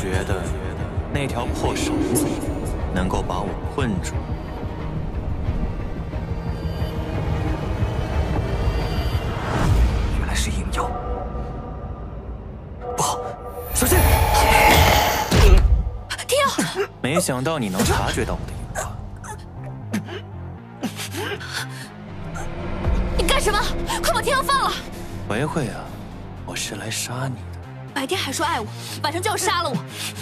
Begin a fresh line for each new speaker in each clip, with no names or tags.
觉得那条破绳子能够把我困住。
原来是影妖，不好，小心！
天耀，
没想到你能察觉到我的隐
患。你干什么？快把天耀放了！
维维啊，我是来杀你的。
白天还说爱我，晚上就要杀了我！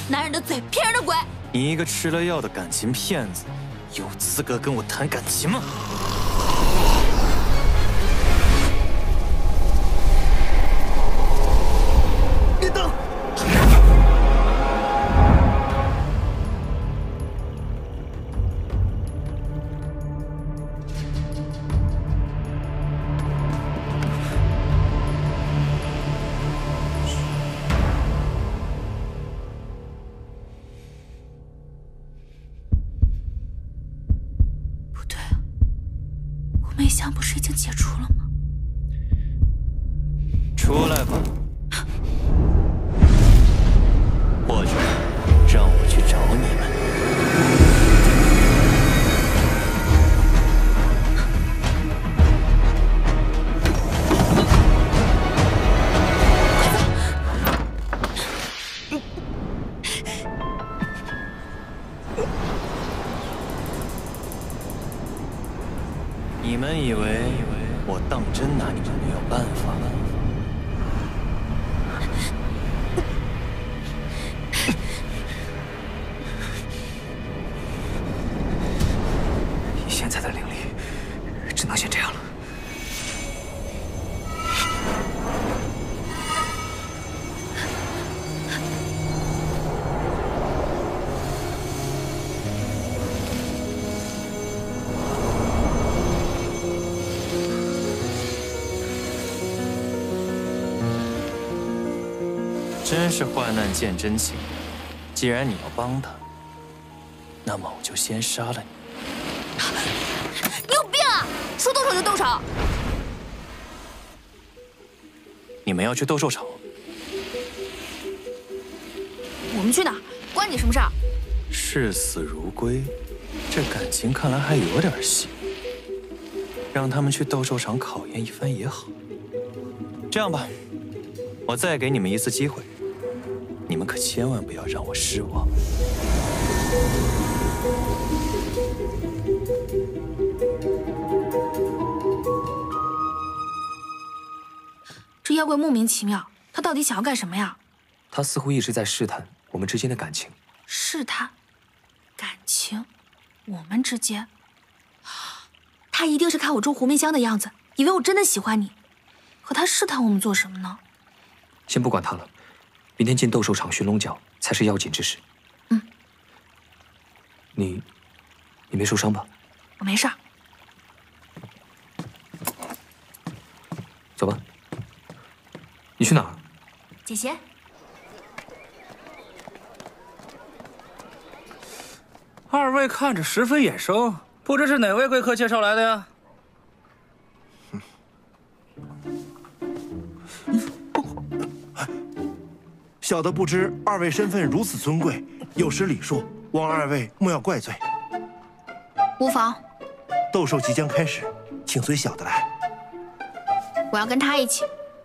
男人的嘴，骗人的鬼！
你一个吃了药的感情骗子，有资格跟我谈感情吗？
梅香不是已经解除了吗？
出来吧，你们以为我当真拿你们没有办法吗？
以现在的灵力，只能先这样了。
真是患难见真情。既然你要帮他，那么我就先杀了你。
你有病啊！说动手就动手。
你们要去斗兽场？
我们去哪？关你什么事儿？
视死如归，这感情看来还有点戏。让他们去斗兽场考验一番也好。这样吧，我再给你们一次机会。你们可千万不要让我失望！
这妖怪莫名其妙，他到底想要干什么呀？
他似乎一直在试探我们之间的感情。
试探？感情？我们之间？他一定是看我种狐媚香的样子，以为我真的喜欢你。可他试探我们做什么呢？
先不管他了。明天进斗兽场寻龙角才是要紧之事。
嗯，
你，你没受伤吧？
我没事。
走吧。你去哪儿？
解鞋。
二位看着十分眼熟，不知是哪位贵客介绍来的呀？
小的不知二位身份如此尊贵，有失礼数，望二位莫要怪罪。
无妨。
斗兽即将开始，请随小的来。
我要跟他一起。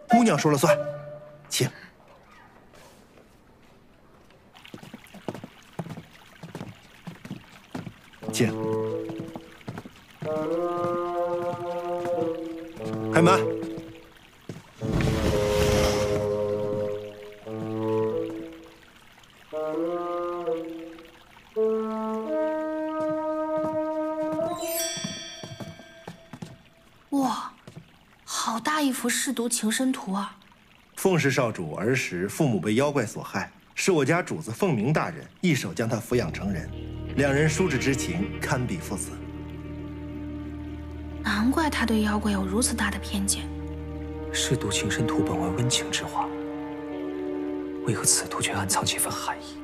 姑娘说了算，请。请。开门。
好大一幅舐犊情深图啊！
凤氏少主儿时父母被妖怪所害，是我家主子凤鸣大人一手将他抚养成人，两人叔侄之情堪比父子。
难怪他对妖怪有如此大的偏见。
舐犊情深图本为温情之画，为何此图却暗藏几分寒意？